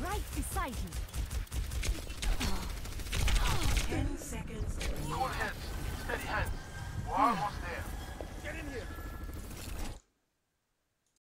Right beside you.